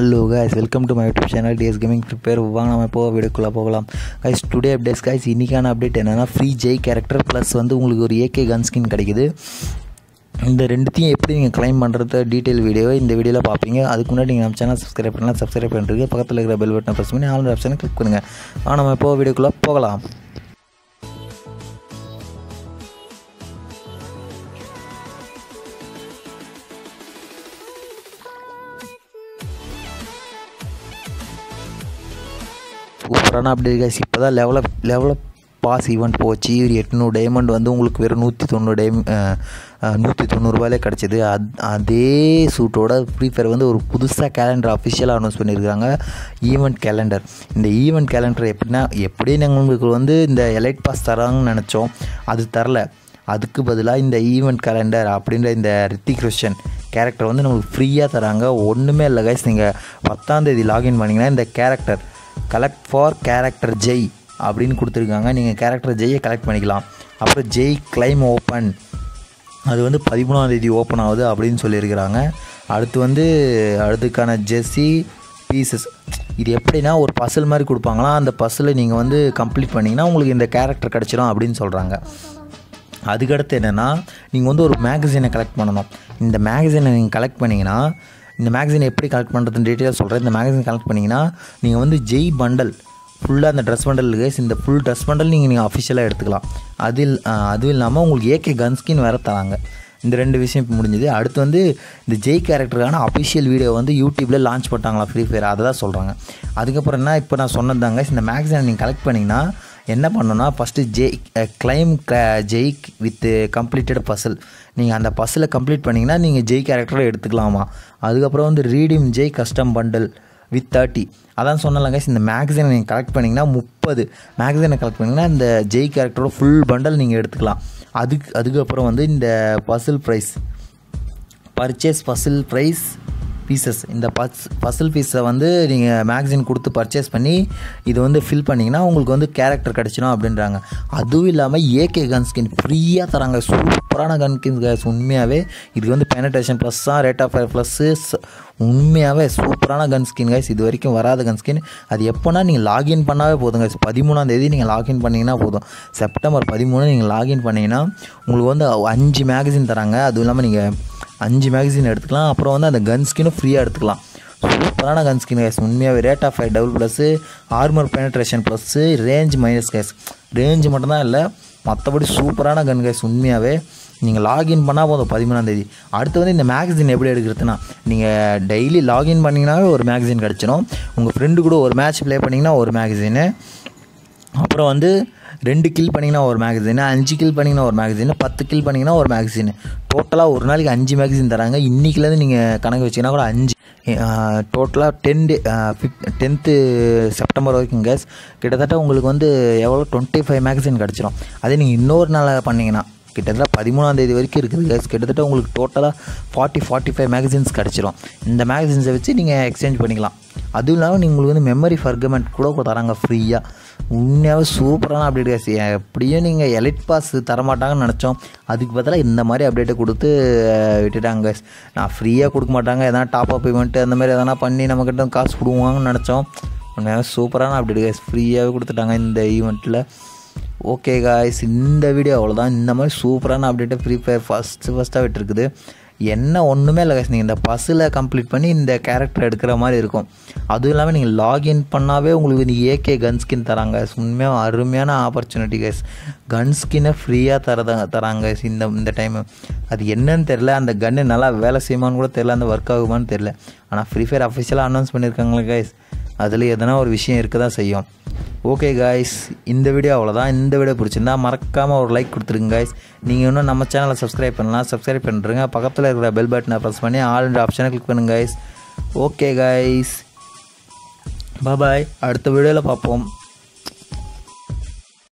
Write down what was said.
Hello guys welcome to my YouTube channel TS gaming prepare வாங்க நம்ம இப்போ வீடியோக்குள்ளே போகலாம். கைஸ் டுடே அப்டேட்ஸ் கைஸ் இன்றைக்கான அப்டேட் என்னென்னா ஃப்ரீ ஜெய் கேரக்டர் ப்ளஸ் வந்து உங்களுக்கு ஒரு ஏகே கன் ஸ்கின் கிடைக்குது. இந்த ரெண்டுத்தையும் எப்படி நீங்கள் க்ளைம் பண்ணுறது டீட்டெயில் வீடியோ இந்த வீடியோவில் பார்ப்பீங்க அதுக்கு முன்னாடி நீங்கள் நம்ம சேனல் சப்ஸ்கிரைப் பண்ணலாம். சப்ஸ்கிரைப் பண்ணுறதுக்கு பக்கத்தில் இருக்கிற பெல் பட்டனை ப்ரெஸ் பண்ணி ஆன்லைன் ஆப்ஷனை கிளிக் பண்ணுங்கள் ஆனால் நம்ம இப்போ வீடியோக்குள்ளே போகலாம். சூப்பரான அப்டேட் கைஸ் இப்போ தான் லெவலப் லெவலப் பாஸ் ஈவெண்ட் போச்சு. ஒரு எட்நூறு டைமண்ட் வந்து உங்களுக்கு வெறும் நூற்றி தொண்ணூறு டைம் நூற்றி தொண்ணூறுபாயிலே கிடச்சிது. அத் அதே சூட்டோட ஃப்ரீ ஃபயர் வந்து ஒரு புதுசாக கேலண்டர் அஃபிஷியலாக அனௌன்ஸ் பண்ணியிருக்காங்க ஈவெண்ட் கேலண்டர் இந்த ஈவெண்ட் கேலண்டர் எப்படின்னா எப்படி நாங்கள் உங்களுக்கு வந்து இந்த எலைட் பாஸ் தராங்கன்னு நினச்சோம். அது தரல. அதுக்கு பதிலாக இந்த ஈவெண்ட் கேலண்டர் அப்படின்ற இந்த ரித்திக் ரோஷன் கேரக்டர் வந்து நம்மளுக்கு ஃப்ரீயாக தராங்க. ஒன்றுமே இல்லை கைஸ் நீங்கள் பத்தாந்தேதி லாகின் பண்ணிங்கன்னா இந்த character collect for character Jai அப்படின்னு கொடுத்துருக்காங்க. நீங்கள் கேரக்டர் ஜெய்யை கலெக்ட் பண்ணிக்கலாம். அப்புறம் ஜெய் கிளைம் ஓப்பன் அது வந்து பதிமூணாந்தேதி ஓப்பன் ஆகுது அப்படின்னு சொல்லியிருக்கிறாங்க. அடுத்து வந்து அடுத்துக்கான ஜெஸ்ஸி பீசஸ் இது எப்படின்னா ஒரு பசில் மாதிரி கொடுப்பாங்களா அந்த பசிலை நீங்கள் வந்து கம்ப்ளீட் பண்ணிங்கன்னா உங்களுக்கு இந்த கேரக்டர் கிடச்சிடும் அப்படின்னு சொல்கிறாங்க அதுக்கடுத்து என்னென்னா நீங்கள் வந்து ஒரு மேகசினை கலெக்ட் பண்ணணும். இந்த மேகசினை நீங்கள் கலெக்ட் பண்ணிங்கன்னா இந்த மேகசின் எப்படி கலெக்ட் பண்ணுறதுன்னு டீட்டெயிலாக சொல்கிறேன் இந்த மேகசின் கலெக்ட் பண்ணிங்கன்னா நீங்கள் வந்து ஜெய் பண்டல் ஃபுல்லாக அந்த ட்ரெஸ் பண்டல் கேஸ் இந்த ஃபுல் ட்ரெஸ் பண்டல் நீங்கள் நீங்கள் அஃபிஷியலாக எடுத்துக்கலாம். அதில் அதுவும் இல்லாமல் உங்களுக்கு ஏகே கன்ஸ்கின் வேறு தராங்க. இந்த ரெண்டு விஷயம் இப்போ முடிஞ்சது. அடுத்து வந்து இந்த ஜெய் கேரக்டருக்கான அஃபிஷியல் வீடியோ வந்து யூடியூப்பில் லான்ச் பண்ணிட்டாங்களா ஃப்ரீ ஃபயர் அதை தான் சொல்கிறாங்க அதுக்கப்புறம் என்ன இப்போ நான் சொன்னதாங்க இந்த மேக்ஸினை நீங்கள் கலெக்ட் பண்ணிங்கன்னா என்ன பண்ணணும்னா first Jai claim Jai with completed puzzle நீங்கள் அந்த பஸ்ஸில் கம்ப்ளீட் பண்ணிங்கன்னா நீங்கள் ஜெய் கேரக்டரை எடுத்துக்கலாமா? அதுக்கப்புறம் வந்து redeem Jai custom bundle with thirty அதான் சொன்னலங்க இந்த மேக்சினை நீங்கள் கலெக்ட் பண்ணிங்கன்னா முப்பது. மேக்சினை கலெக்ட் பண்ணிங்கன்னா இந்த ஜெய் கேரக்டரோட ஃபுல் பண்டல் நீங்கள் எடுத்துக்கலாம். அதுக்கு அதுக்கப்புறம் வந்து இந்த puzzle prize purchase puzzle prize pieces இந்த பஸ் பசில் பீஸை வந்து நீங்கள் மேக்சின் கொடுத்து பர்ச்சேஸ் பண்ணி இது வந்து ஃபில் பண்ணிங்கன்னா உங்களுக்கு வந்து கேரக்டர் கிடச்சிடும் அப்படின்றாங்க. அதுவும் இல்லாமல் ஏகே கன் ஸ்கின் ஃப்ரீயாக தராங்க. சூப்பரான கன் ஸ்கின் கேஸ் உண்மையாகவே இதுக்கு வந்து பெனட்ரேஷன் தான் ரேட் ஆஃப் ஃபயர் ப்ளஸ்ஸு உண்மையாகவே சூப்பரான கன் ஸ்கின் கைஸ் இது வரைக்கும் வராத கன் ஸ்கின் அது எப்போனா நீங்கள் லாகின் பண்ணாவே போதும் கைஸ் பதிமூணாம் தேதி நீங்கள் லாகின் பண்ணிங்கன்னா போதும். செப்டம்பர் பதிமூணு நீங்கள் லாகின் பண்ணிங்கன்னா உங்களுக்கு வந்து அஞ்சு மேகசின் தராங்க. அதுவும் இல்லாமல் நீங்கள் அஞ்சு மேகசின் எடுத்துக்கலாம். அப்புறம் வந்து அந்த கன் ஸ்கினும் ஃப்ரீயாக எடுத்துக்கலாம். சூப்பரான கன் ஸ்கின் கேஸ் உண்மையாகவே rate of five double plus armour penetration plus range minus guys range மட்டும்தான் இல்லை மற்றபடி சூப்பரான கன் கேஸ் உண்மையாகவே நீங்கள் லாகின் பண்ணால் போதும் பதிமூணாந்தேதி அடுத்து வந்து இந்த மேகசின் எப்படி எடுக்கிறதுனா நீங்கள் டெய்லி லாகின் பண்ணிங்கனாவே ஒரு மேகசின் கிடச்சிடும் உங்கள் ஃப்ரெண்டு கூட ஒரு மேட்ச் ப்ளே பண்ணிங்கன்னா ஒரு மேகசினு அப்புறம் வந்து ரெண்டு கில் பண்ணிங்கன்னா ஒரு மேகசின் அஞ்சு கில் பண்ணிங்கன்னா ஒரு மேகசின் பத்து கில் பண்ணிங்கன்னா ஒரு மேகசின் டோட்டலாக ஒரு நாளைக்கு அஞ்சு மேகசின் தராங்க. இன்றைக்கிலேருந்து நீங்கள் கணக்கு வச்சிங்கன்னா கூட அஞ்சு. டோட்டலாக ten day fifth tenth September வரைக்கும் கேஸ் கிட்டத்தட்ட உங்களுக்கு வந்து எவ்வளோ டுவெண்ட்டி ஃபைவ் மேகசின் கிடச்சிரும். அதே நீங்கள் இன்னொரு நாள் பண்ணிங்கன்னா கிட்டத்தட்ட பதிமூணாந்தேதி வரைக்கும் இருக்குது கேஸ் கிட்டத்தட்ட உங்களுக்கு டோட்டலாக ஃபார்ட்டி ஃபார்ட்டி ஃபைவ் மேகசின்ஸ் கிடச்சிரும். இந்த மேகசின்ஸை வச்சு நீங்கள் எக்ஸ்சேஞ்ச் பண்ணிக்கலாம். அதுவும் இல்லாமல் நீங்கள் உங்களுக்கு வந்து மெமரி ஃபர்கமெண்ட் கூட தராங்க ஃப்ரீயாக உண்மையாகவே சூப்பரான அப்டேட் கேஸ் எப்படியும் நீங்கள் எலைட் பாஸ் தரமாட்டாங்கன்னு நினச்சோம். அதுக்கு பதிலாக இந்த மாதிரி அப்டேட்டை கொடுத்து விட்டுட்டாங்க நான் ஃப்ரீயாக கொடுக்க மாட்டாங்க. எதனா டாப் அப் இவெண்ட்டு அந்த மாதிரி எதனா பண்ணி நம்மக்கிட்ட காசு கொடுவாங்கன்னு நினச்சோம். உண்மையாக சூப்பரான அப்டேட் கேஸ் ஃப்ரீயாகவே கொடுத்துட்டாங்க இந்த ஈவெண்ட்டில் ஓகே காய்ஸ் இந்த வீடியோ அவ்வளோதான் இந்த மாதிரி சூப்பரான அப்டேட்டை ஃப்ரீ ஃபயர் ஃபஸ்ட்டு ஃபஸ்ட்டாக விட்டுருக்குது. என்ன ஒன்றுமே இல்லை காய்ஸ் நீங்கள் இந்த பஸ்ஸில் கம்ப்ளீட் பண்ணி இந்த கேரக்டர் எடுக்கிற மாதிரி இருக்கும். அதுவும் இல்லாமல் நீங்கள் லாகின் பண்ணாவே உங்களுக்கு இந்த ஏகே கன் ஸ்கின் தராங்க உண்மையாக அருமையான ஆப்பர்ச்சுனிட்டி கைஸ் கன் ஸ்கின்னை ஃப்ரீயாக தரதாங்க தராங்க இந்த இந்த டைமு அது என்னன்னு தெரில அந்த கன்னு நல்லா வேலை செய்யுமான்னு கூட தெரில அந்த ஒர்க் ஆகுமான்னு தெரில ஆனால் ஃப்ரீ ஃபயர் அஃபிஷியலாக அனௌன்ஸ் பண்ணியிருக்காங்களே கைஸ் அதில் எதனா ஒரு விஷயம் இருக்க தான் செய்யும். ஓகே காய்ஸ் இந்த வீடியோ அவ்வளோதான் இந்த வீடியோ பிடிச்சிருந்தா மறக்காமல் ஒரு லைக் கொடுத்துருங்க காய்ஸ் நீங்கள் இன்னும் நம்ம சேனலை சப்ஸ்கிரைப் பண்ணலாம் சப்ஸ்கிரைப் பண்ணுறங்க பக்கத்தில் இருக்கிற பெல் பட்டனை ப்ரெஸ் பண்ணி ஆல் ஆப்ஷனை கிளிக் பண்ணுங்க காய்ஸ் ஓகே காய்ஸ் பாய் அடுத்த வீடியோவில் பார்ப்போம்.